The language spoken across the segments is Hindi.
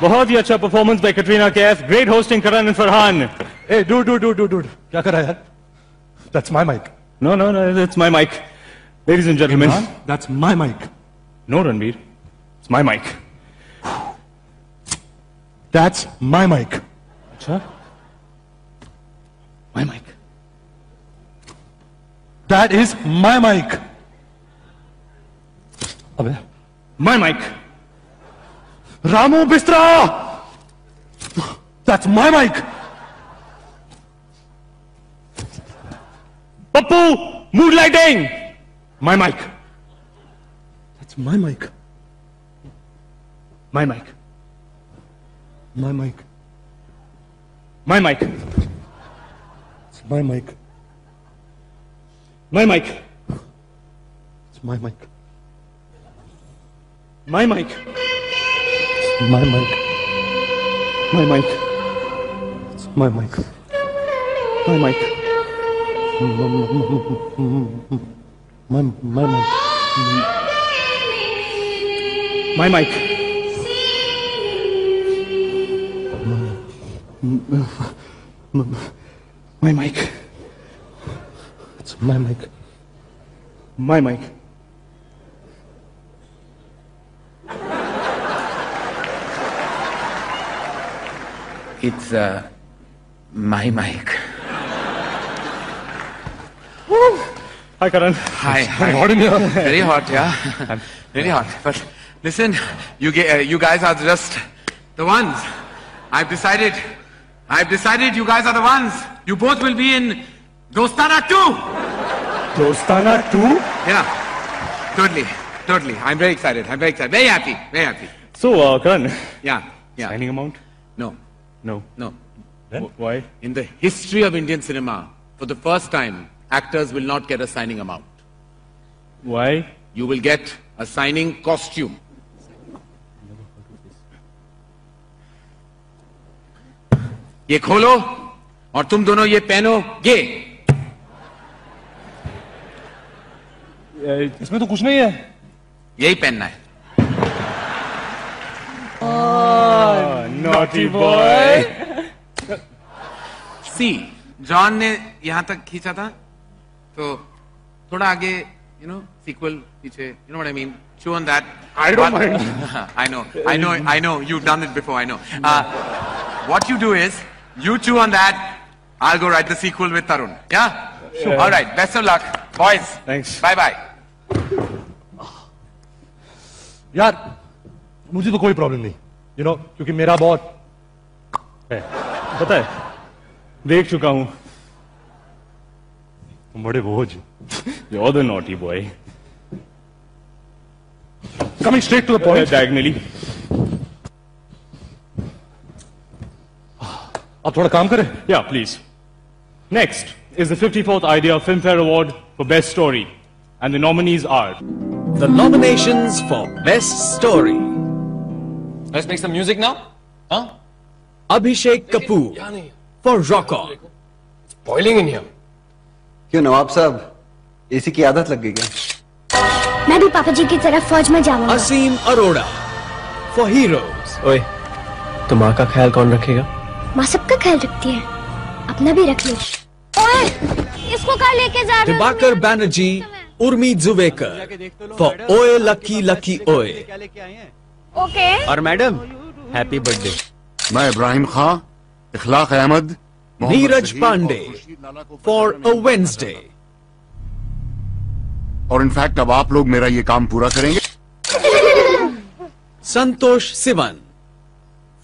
बहुत ही अच्छा performance by Katrina Kaif great hosting Karan and Farhan A dude dude dude dude क्या कर रहा है यार that's my mic no no no it's my mic ladies and gentleman that's my mic no Ranveer it's my mic that's my mic अच्छा my mic that is my mic अबे my mic Ramu Bistra! That's my mic! Papu, mood lighting! My mic. That's my mic. My mic. My mic. My mic. It's my mic. My mic. It's my mic. My mic. My mic. My mic. It's my mic. My mic. My, my mic. My mic. My mic. It's my mic. My mic. It's uh, my mic. Hi, Karan. Hi. hi. hot in here. Very hot, yeah. Very hot. But listen, you, ge- uh, you guys are just the ones. I've decided. I've decided you guys are the ones. You both will be in Dostana too. Dostana 2? Yeah. Totally. Totally. I'm very excited. I'm very excited. Very happy. Very happy. So, uh, Karan, Yeah. Yeah. signing amount? No. No. No. Wh- Why? In the history of Indian cinema, for the first time, actors will not get a signing amount. Why? You will get a signing costume. ये खोलो और तुम दोनों ये पहनो ये इसमें तो कुछ नहीं है यही पहनना है Naughty boy. सी जॉन ने यहाँ तक खींचा था तो थोड़ा आगे यू नो सीक्वल पीछे you know what I mean chew on that I don't What- mind. I know I know I know you've done it before I know uh, what you do is you chew on that I'll go write the sequel with Tarun yeah Sure. all right best of luck boys Thanks. bye bye यार मुझे तो कोई प्रॉब्लम नहीं यू नो क्योंकि मेरा बहुत है। पता है देख चुका हूँ। बड़े बोझ। You or the naughty boy coming straight to the point Mili आप थोड़ा काम करें। या please next is the fifty fourth Idea Filmfare award for best story and the nominees are the nomination for best story Let's make some music now. Huh? Abhishek Kapoor for Rock On. It's Boiling in here. क्यों नवाब साहब एसी की आदत लग गई क्या मैं भी पापा जी की तरफ़ फौज में जाऊँगा Asim Arora for Heroes. ओए तो माँ का ख्याल कौन रखेगा माँ सबका ख्याल रखती है अपना भी रख लो ओए इसको कहाँ लेके जा रहे हो Dibakar Banerjee, Urmi Zuvekar for Oye Lucky Lucky Oye. Okay और मैडम हैप्पी बर्थडे मैं Ibrahim Khan Ikhlaq Ahmed Neeraj Pandey for a Wednesday. और इनफैक्ट अब आप लोग मेरा ये काम पूरा करेंगे। संतोष सिवन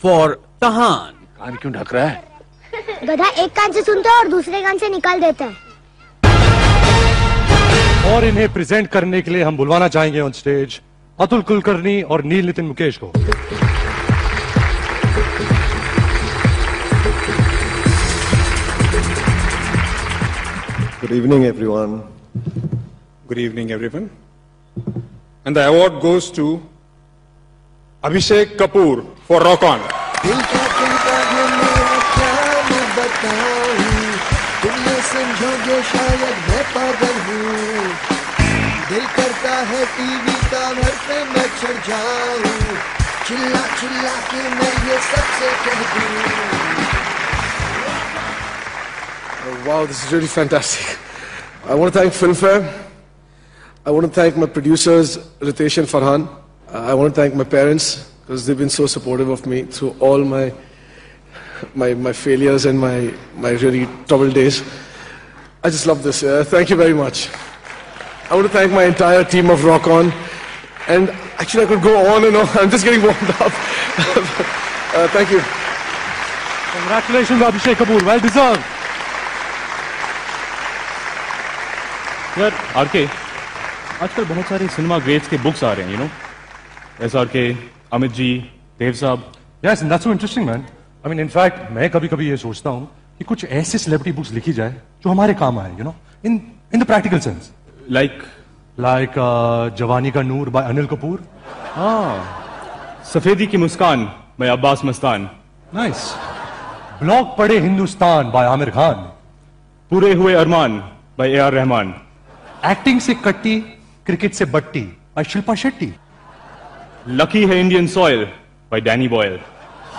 फॉर तहान. कान क्यों ढक रहा है? गधा एक कान से सुनता है और दूसरे कान से निकाल देता है। और इन्हें प्रेजेंट करने के लिए हम बुलवाना चाहेंगे ऑन स्टेज अतुल कुलकर्णी और नील नितिन मुकेश को good evening everyone Good evening, everyone. And the award goes to Abhishek Kapoor for Rock On. दिल का कहता है मेरा क्या मैं बताऊँ तुम समझोगे शायद मैं पागल दिल करता है टीवी का घर पे मैं चढ़ जाऊं चिल्ला चिल्ला के मैं ये सबसे कह दूं Oh, wow, this is really fantastic. I want to thank Filmfare. I want to thank my producers, Ritesh and Farhan. Uh, I want to thank my parents because they've been so supportive of me through all my my, my failures and my, my really troubled days. I just love this. Uh, thank you very much. I want to thank my entire team of Rock On. And actually, I could go on and on. I'm just getting warmed up. uh, thank you. Congratulations, Abhishek Kapoor. Well deserved. यार आर के आजकल बहुत सारे सिनेमा ग्रेड्स के बुक्स आ रहे हैं यू नो एस आर के अमित जी देव साहब Yes, and that's so interesting, man. I mean, in fact, मैं कभी कभी ये सोचता हूँ कि कुछ ऐसे सेलिब्रिटी बुक्स लिखी जाए जो हमारे काम आए, you know, in in the practical sense. Like, like uh, जवानी का नूर by अनिल कपूर. हाँ, सफेदी की मुस्कान by Abbas Mastan. Nice. Blog पढ़े हिंदुस्तान by आमिर खान. पूरे हुए अरमान by A R Rahman. Acting से कट्टी क्रिकेट से बट्टी by शिल्पा शेट्टी. लकी है Indian soil by Danny Boyle.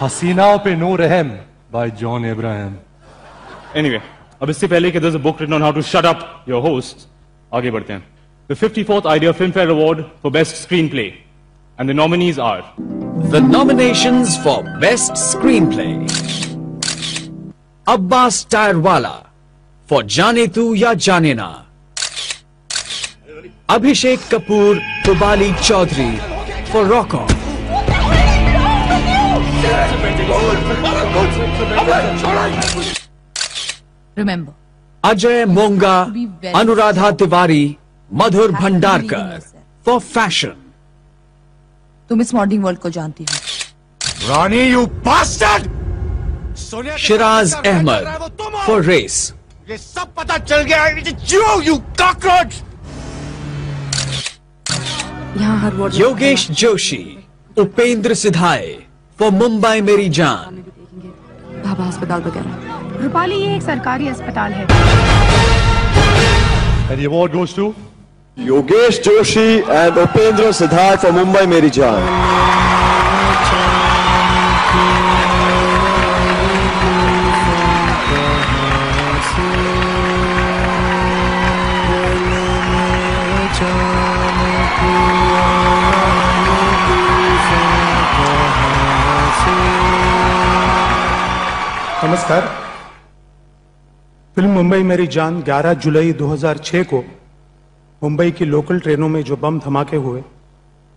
हसीना पे नो रहम बाय जॉन इब्राहिम. Anyway, अब इससे पहले कि there's book written on how to shut up your hosts, आगे बढ़ते हैं. The 54th Idea Filmfare Award for Best Screenplay. And the nominees are The nominations for Best Screenplay. Abbas Tyrwala for Jane Tu Ya Jane Na. Abhishek Kapoor Tubali Chaudhary for Rock On. Remember, Ajay Monga Anuradha Tiwari Madhur Bhandarkar for fashion तुम इस मॉर्निंग वर्ल्ड को जानती हो। Rani you bastard Shiraz Ahmed for race ये सब पता चल गया जो यू कॉकरोच यहाँ हर वर्ड योगेश जोशी उपेंद्र सिधाए फॉर मुंबई मेरी जान। बाबा अस्पताल वगैरह। रूपाली ये एक सरकारी अस्पताल है। योगेश जोशी एंड उपेंद्र सिद्धार्थ फॉर मुंबई मेरी जान। नमस्कार। फ़िल्म मुंबई मेरी जान 11 जुलाई 2006 को मुंबई की लोकल ट्रेनों में जो बम धमाके हुए,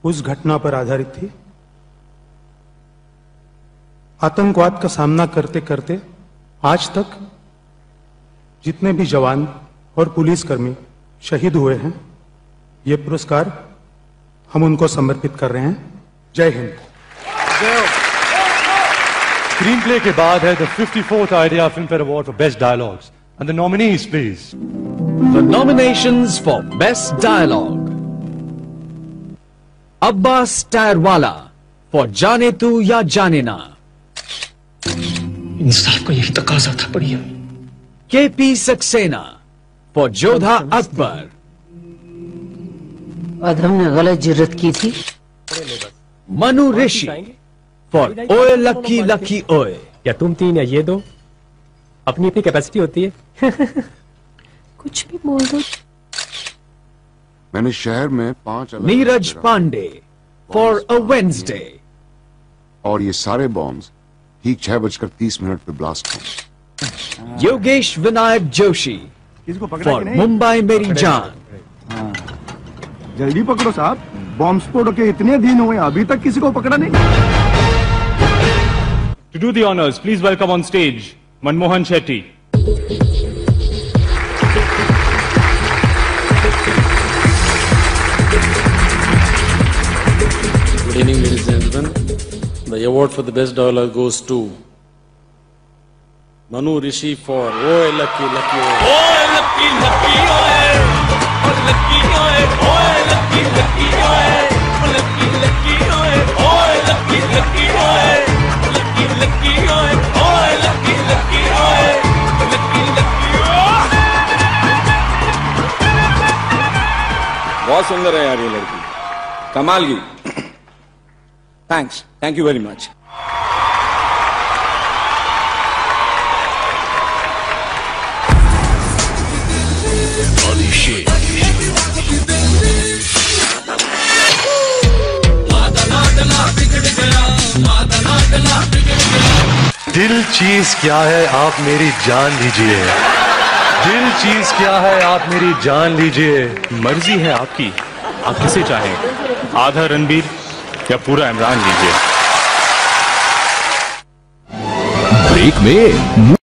उस घटना पर आधारित थी। आतंकवाद का सामना करते करते आज तक जितने भी जवान और पुलिसकर्मी शहीद हुए हैं, ये पुरस्कार हम उनको समर्पित कर रहे हैं। जय हिंद। Screenplay के बाद है the 54th Idea Filmfare Award for Best Dialogues. And the nominees, please. The nominations for Best Dialogue. Abbas Tyrwala for Jane Tu Ya Jane Na. इंसाफ का यही तकाजा था बढ़िया KP Saxena for Jodha Akbar. अधम ने गलत जिरत की थी Manu Rishi for Oye Lucky Lucky Oye. या तुम तीन या ये दो अपनी अपनी कैपेसिटी होती है? कुछ भी बोल दो। मैंने शहर में पाँच Neeraj Pandey for A Wednesday. और ये सारे बॉम्ब्स ठीक छह बजकर तीस मिनट पे ब्लास्ट हुए Yogesh Vinayak Joshi for Mumbai मेरी जान। जल्दी पकड़ो साहब। बॉम्ब स्फोट के इतने दिन हुए अभी तक किसी को पकड़ा नहीं। To do the honors, please welcome on stage Manmohan Shetty. Good evening, ladies and gentlemen. The award for the best dialogue goes to Manu Rishi for Oh Lucky Lucky Oh. lucky Lucky Oh, oh Lucky oh Lucky Lucky सुंदर है यार ये लड़की। कमाल की। Thanks thank you very much दिल चीज़ क्या है? आप मेरी जान लीजिए। दिल चीज़ क्या है, आप मेरी जान लीजिए। मर्ज़ी है आपकी। आप किसे चाहें? आधा रणबीर या पूरा इमरान लीजिए। ब्रेक में